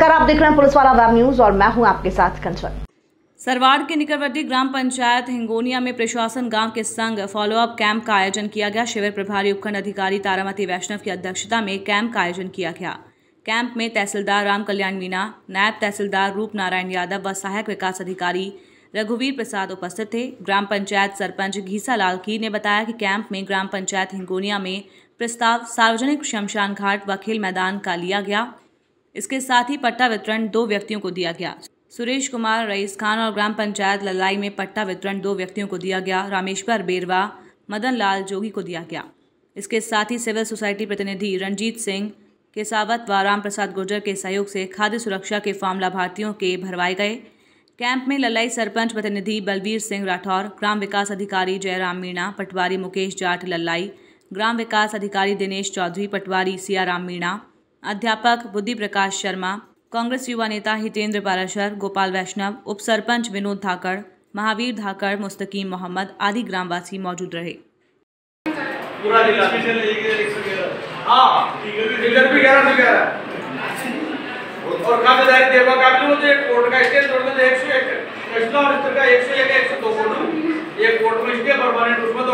नमस्कार, आप देख रहे हैं पुलिस वाला वेब न्यूज़ और मैं हूँ आपके साथ कंचन। सरवाड़ के निकटवर्ती ग्राम पंचायत हिंगोनिया में प्रशासन गाँव के संग फॉलोअप कैंप का आयोजन किया गया। शिविर प्रभारी उपखंड अधिकारी तारामती वैष्णव की अध्यक्षता में कैंप का आयोजन किया गया। कैंप में तहसीलदार राम कल्याण मीणा, नायब तहसीलदार रूप नारायण यादव व सहायक विकास अधिकारी रघुवीर प्रसाद उपस्थित थे। ग्राम पंचायत सरपंच घीसा लाल की ने बताया कि कैंप में ग्राम पंचायत हिंगोनिया में प्रस्ताव सार्वजनिक शमशान घाट व खेल मैदान का लिया गया। इसके साथ ही पट्टा वितरण दो व्यक्तियों को दिया गया। सुरेश कुमार, रईस खान और ग्राम पंचायत ललाई में पट्टा वितरण दो व्यक्तियों को दिया गया। रामेश्वर बेरवा, मदन लाल जोगी को दिया गया। इसके साथ ही सिविल सोसाइटी प्रतिनिधि रंजीत सिंह, केसावत व राम प्रसाद गुर्जर के सहयोग से खाद्य सुरक्षा के फॉर्म लाभार्थियों के भरवाए गए। कैंप में ललाई सरपंच प्रतिनिधि बलवीर सिंह राठौर, ग्राम विकास अधिकारी जयराम मीणा, पटवारी मुकेश जाट लल्लाई ग्राम विकास अधिकारी दिनेश चौधरी, पटवारी सियाराम मीणा अध्यापक बुद्धि प्रकाश शर्मा, कांग्रेस युवा नेता हितेंद्र पाराशर गोपाल वैष्णव उप सरपंच विनोद धाकड़, महावीर धाकड़, मुस्तकीम मोहम्मद आदि ग्रामवासी मौजूद रहे। एक कोर्ट में परमानेंट, उसमें